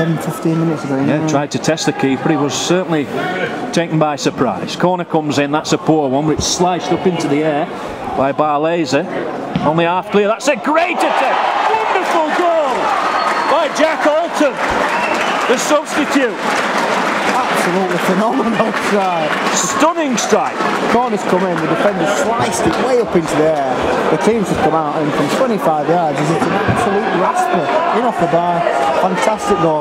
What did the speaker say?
10, 15 minutes ago. Yeah, tried to test the keeper. He was certainly taken by surprise. Corner comes in. That's a poor one, but it's sliced up into the air by Barlaser. Only half clear. That's a great attempt. Wonderful goal by Jack Alton, the substitute. Absolutely phenomenal try. Stunning strike. Corner's come in, the defender sliced it way up into the air. The team's just come out and from 25 yards, It's an absolute rasper in off the bar. Fantastic goal.